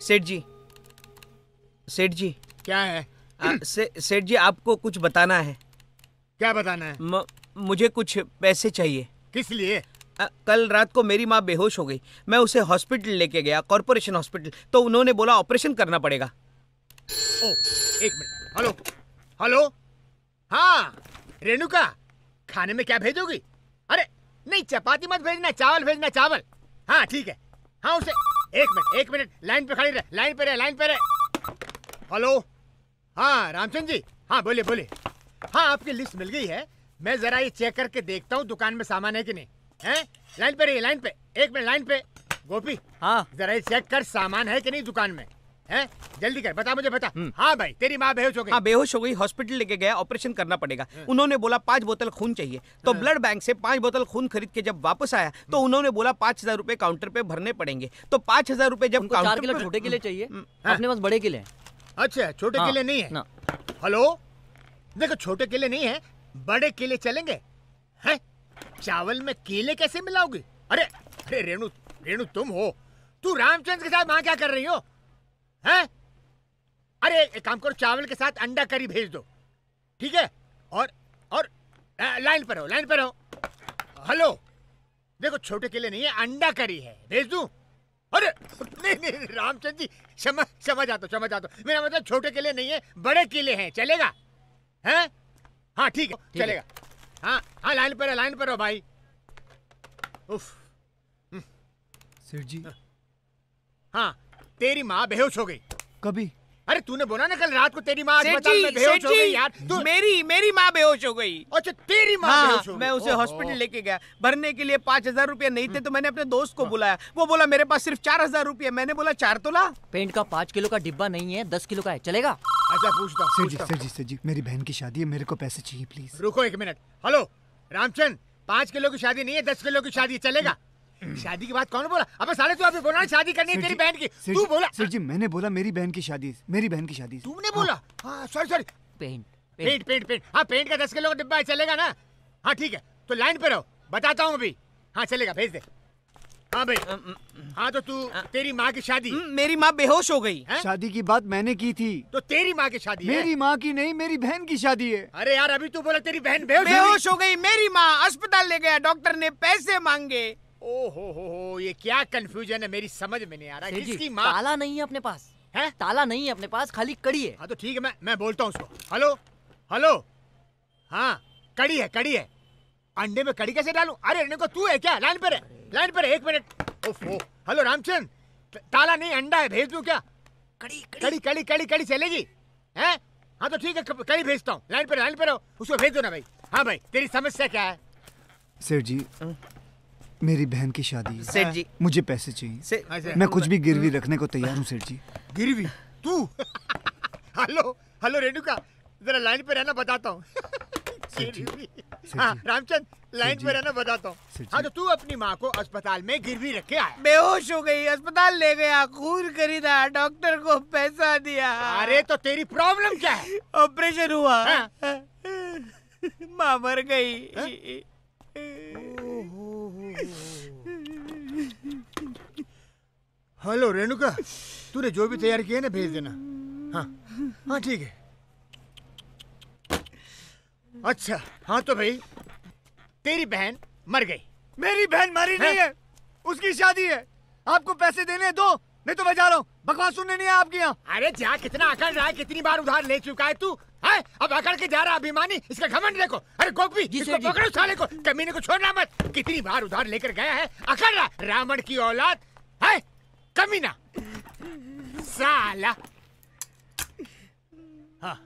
सेठ जी। सेठ जी क्या है? आ, से, सेठ जी आपको कुछ बताना है। क्या बताना है? म, मुझे कुछ पैसे चाहिए। किस लिए? आ, कल रात को मेरी माँ बेहोश हो गई। मैं उसे हॉस्पिटल लेके गया कॉरपोरेशन हॉस्पिटल। तो उन्होंने बोला ऑपरेशन करना पड़ेगा। ओ एक मिनट। हेलो? हेलो? हाँ रेणुका खाने में क्या भेजोगी? अरे नहीं चपाती मत भेजना चावल भेजना चावल। हाँ ठीक है। हाँ उसे एक मिनट एक मिनट। लाइन पे खड़ी रहे लाइन पे रहे लाइन पे रहे। हेलो? हाँ रामचंद्र जी। हाँ बोले बोले हाँ आपकी लिस्ट मिल गई है। मैं जरा ये चेक करके देखता हूँ दुकान में सामान है कि नहीं। है? लाइन पे रहिए लाइन पे। एक मिनट लाइन पे। गोपी हाँ। जरा ये चेक कर सामान है कि नहीं दुकान में? है? जल्दी कर बता मुझे बता। हाँ भाई तेरी माँ बेहोश हो गई। हाँ बेहोश हो गई हॉस्पिटल लेके गया ऑपरेशन करना पड़ेगा। उन्होंने बोला पाँच बोतल खून चाहिए। तो ब्लड बैंक से पाँच बोतल खून खरीद के जब वापस आया तो उन्होंने बोला पाँच हज़ार रूपए काउंटर पे भरने पड़ेंगे। तो पाँच हज़ार रूपए जब काउंटर किलो छोटे किले चाहिए। हाँ। अपने पास बड़े किले अच्छा छोटे हाँ, केले नहीं है? हेलो? देखो छोटे केले नहीं है बड़े केले चलेंगे। हैं? चावल में केले कैसे मिलाओगी? अरे अरे रेणु रेणु तुम हो। तू रामचंद्र के साथ वहाँ क्या कर रही हो? हैं? अरे एक काम करो चावल के साथ अंडा करी भेज दो। ठीक है? और और लाइन पर हो लाइन पर हो। हेलो? देखो छोटे केले नहीं है अंडा करी है। भेज दूँ? अरे नहीं नहीं रामचंद्र जी समझ समझ आता समझ आता मेरा मतलब छोटे केले नहीं है बड़े केले हैं। चलेगा? हैं? हाँ ठीक है। चलेगा। हाँ हाँ लाइन पर है लाइन पर हो भाई। उफ। सेठ जी। हाँ तेरी माँ बेहोश हो गई। कभी? अरे तूने बोला ना कल रात को तेरी माँ अस्पताल में बेहोश हो गई यार। तू मेरी मेरी माँ बेहोश हो गई। अच्छा तेरी माँ हाँ बेहोश हो गई। मैं उसे हॉस्पिटल लेके गया। भरने के लिए पाँच हज़ार रूपए नहीं थे तो मैंने अपने दोस्त को बुलाया। वो बोला मेरे पास सिर्फ़ चार हज़ार रूपए मैंने बोला चार तो ला। पेंट का पाँच किलो का डिब्बा नहीं है दस किलो का है। चलेगा? अच्छा पूछता हूँ, जी पूछता जी सेठ जी मेरी बहन की शादी है मेरे को पैसे चाहिए प्लीज़ रुको एक मिनट। हेलो रामचंद पाँच किलो की शादी नहीं है दस किलो की शादी चलेगा? शादी की बात कौन बोला? अबे साले तू अभी बोला शादी करनी है तेरी बहन की। तू बोला। सेठ जी मैंने बोला मेरी बहन की शादी है, मेरी बहन की शादी। है। तुमने बोला? हाँ। Sorry sorry paint paint paint paint हाँ पेंट का दस किलो का डिब्बा चलेगा ना? हाँ ठीक है। तो लाइन पे रहो। बताता हूँ अभी। हाँ चलेगा भेज दे। हाँ भाई। हाँ तो तू तेरी माँ की शादी। मेरी माँ बेहोश हो गई। हैं? शादी की बात मैंने की थी। तो तेरी माँ की शादी है? मेरी माँ की नहीं मेरी बहन की शादी है। अरे यार अभी तू बोला तेरी बहन बेहोश हो। बेहोश हो गई मेरी माँ। अस्पताल ले गया डॉक्टर ने पैसे मांगे। ओ हो हो हो ये क्या कंफ्यूजन है? मेरी समझ में नहीं आ रहा जी किसकी माँ? ताला नहीं है अपने पास। है? ताला नहीं है अपने पास खाली कड़ी है। हाँ तो ठीक है मैं मैं बोलता हूँ उसको। हेलो? हेलो? हाँ कड़ी है कड़ी है। अंडे में कड़ी कैसे डालूं? अरे इनको तू है क्या? लाइन पर है लाइन पर है एक मिनट। ओफो हेलो रामचंद ताला नहीं अंडा है भेज दू क्या? कड़ी कड़ी। कड़ी कड़ी कड़ी चलेगी? हैं? हाँ तो ठीक है कड़ी भेजता हूँ। लाइन पर लाइन पर रहो उसको भेज दो ना भाई। हाँ भाई तेरी समस्या क्या है? सेठ जी मेरी बहन की शादी है। सेठ जी। मुझे पैसे चाहिए। से अच्छा मैं कुछ भी गिरवी रखने को तैयार हूँ सेठ जी। गिरवी? तू? Hello hello Renuka. जरा लाइन पे रहना बताता हूँ। हाँ। रामचंद लाइन पे रहना बताता हूँ। हाँ तो तू अपनी माँ को अस्पताल में गिरवी रखे आया। बेहोश हो गई अस्पताल ले गया खून खरीदा डॉक्टर को पैसा दिया। अरे तो तेरी प्रॉब्लम क्या है? ऑपरेशन हुआ। हाँ। माँ मर गई। हेलो रेणुका तूने जो भी तैयार किया ना भेज देना। हाँ हाँ ठीक है। अच्छा हाँ तो भाई तेरी बहन मर गई। मेरी बहन मरी नहीं है। उसकी शादी है। आपको पैसे देने दो नहीं तो मैं जा रहा हूँ। बकवास सुनने नहीं है आपके यहाँ। अरे जा कितना अकड़ रहा है कितनी बार उधार ले चुका है तू? है अब अकड़ के जा रहा अभिमानी इसका घमंड देखो। अरे गोपी इसको पकड़ो साले को कमीने को छोड़ना मत। कितनी बार उधार लेकर गया है अकड़ रहा रावण की औलाद है कमीना। साला। हाँ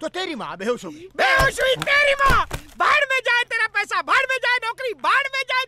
तो तेरी माँ बेहोश हो गई। बेहोश हुई तेरी माँ। बाढ़ में जाए तेरा पैसा बाढ़ में जाए नौकरी बाढ़ में जाए